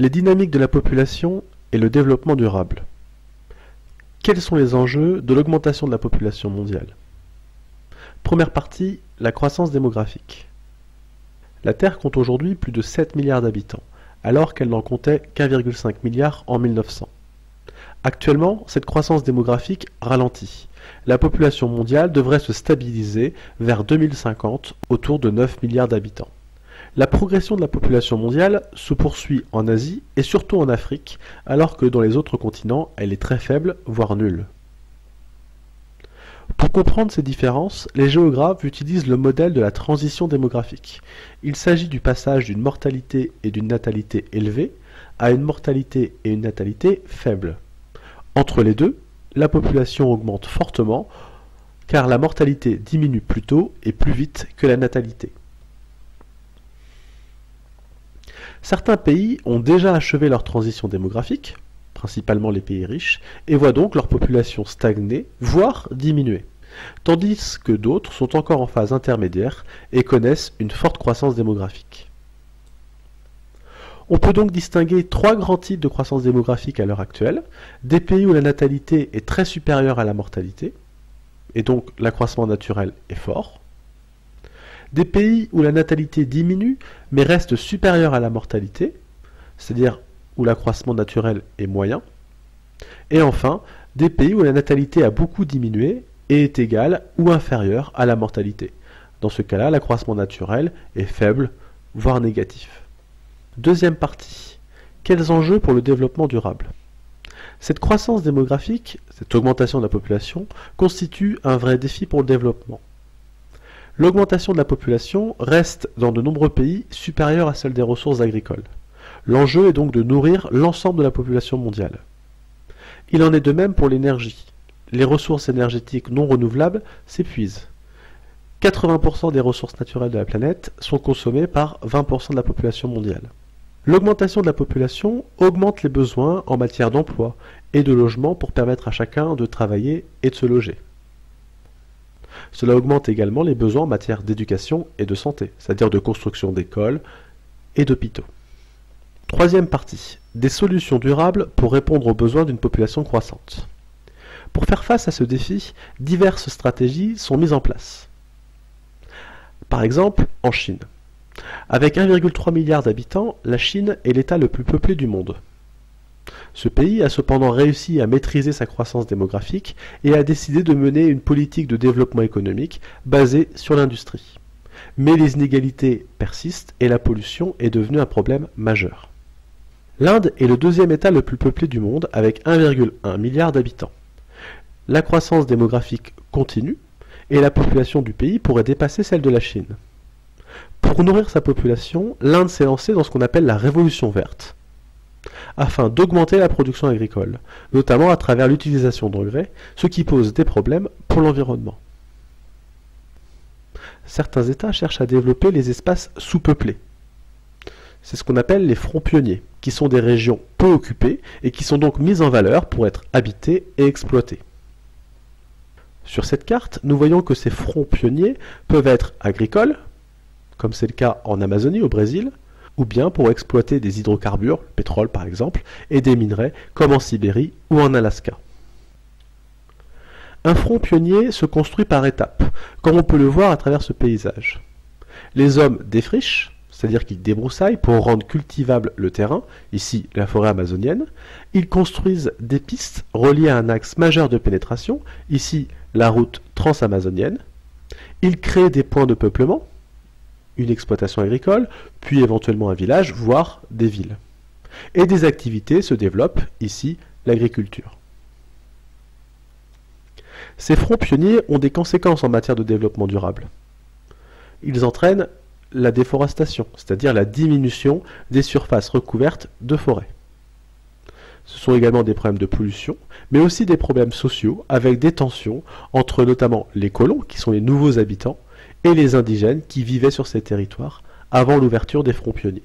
Les dynamiques de la population et le développement durable. Quels sont les enjeux de l'augmentation de la population mondiale? Première partie, la croissance démographique. La Terre compte aujourd'hui plus de 7 milliards d'habitants, alors qu'elle n'en comptait qu'1,5 milliard en 1900. Actuellement, cette croissance démographique ralentit. La population mondiale devrait se stabiliser vers 2050 autour de 9 milliards d'habitants. La progression de la population mondiale se poursuit en Asie et surtout en Afrique, alors que dans les autres continents, elle est très faible, voire nulle. Pour comprendre ces différences, les géographes utilisent le modèle de la transition démographique. Il s'agit du passage d'une mortalité et d'une natalité élevée à une mortalité et une natalité faible. Entre les deux, la population augmente fortement car la mortalité diminue plus tôt et plus vite que la natalité. Certains pays ont déjà achevé leur transition démographique, principalement les pays riches, et voient donc leur population stagner, voire diminuer, tandis que d'autres sont encore en phase intermédiaire et connaissent une forte croissance démographique. On peut donc distinguer trois grands types de croissance démographique à l'heure actuelle, des pays où la natalité est très supérieure à la mortalité, et donc l'accroissement naturel est fort, des pays où la natalité diminue mais reste supérieure à la mortalité, c'est-à-dire où l'accroissement naturel est moyen, et enfin des pays où la natalité a beaucoup diminué et est égale ou inférieure à la mortalité. Dans ce cas-là, l'accroissement naturel est faible, voire négatif. Deuxième partie. Quels enjeux pour le développement durable? Cette croissance démographique, cette augmentation de la population, constitue un vrai défi pour le développement. L'augmentation de la population reste dans de nombreux pays supérieure à celle des ressources agricoles. L'enjeu est donc de nourrir l'ensemble de la population mondiale. Il en est de même pour l'énergie. Les ressources énergétiques non renouvelables s'épuisent. 80% des ressources naturelles de la planète sont consommées par 20% de la population mondiale. L'augmentation de la population augmente les besoins en matière d'emploi et de logement pour permettre à chacun de travailler et de se loger. Cela augmente également les besoins en matière d'éducation et de santé, c'est-à-dire de construction d'écoles et d'hôpitaux. Troisième partie, des solutions durables pour répondre aux besoins d'une population croissante. Pour faire face à ce défi, diverses stratégies sont mises en place. Par exemple, en Chine. Avec 1,3 milliard d'habitants, la Chine est l'État le plus peuplé du monde. Ce pays a cependant réussi à maîtriser sa croissance démographique et a décidé de mener une politique de développement économique basée sur l'industrie. Mais les inégalités persistent et la pollution est devenue un problème majeur. L'Inde est le deuxième État le plus peuplé du monde avec 1,1 milliard d'habitants. La croissance démographique continue et la population du pays pourrait dépasser celle de la Chine. Pour nourrir sa population, l'Inde s'est lancée dans ce qu'on appelle la révolution verte afin d'augmenter la production agricole, notamment à travers l'utilisation d'engrais, ce qui pose des problèmes pour l'environnement. Certains États cherchent à développer les espaces sous-peuplés. C'est ce qu'on appelle les fronts pionniers, qui sont des régions peu occupées et qui sont donc mises en valeur pour être habitées et exploitées. Sur cette carte, nous voyons que ces fronts pionniers peuvent être agricoles, comme c'est le cas en Amazonie au Brésil, ou bien pour exploiter des hydrocarbures, le pétrole par exemple, et des minerais comme en Sibérie ou en Alaska. Un front pionnier se construit par étapes, comme on peut le voir à travers ce paysage. Les hommes défrichent, c'est-à-dire qu'ils débroussaillent pour rendre cultivable le terrain, ici la forêt amazonienne. Ils construisent des pistes reliées à un axe majeur de pénétration, ici la route transamazonienne. Ils créent des points de peuplement, une exploitation agricole, puis éventuellement un village, voire des villes. Et des activités se développent, ici l'agriculture. Ces fronts pionniers ont des conséquences en matière de développement durable. Ils entraînent la déforestation, c'est-à-dire la diminution des surfaces recouvertes de forêts. Ce sont également des problèmes de pollution, mais aussi des problèmes sociaux avec des tensions entre notamment les colons, qui sont les nouveaux habitants, et les indigènes qui vivaient sur ces territoires avant l'ouverture des fronts pionniers.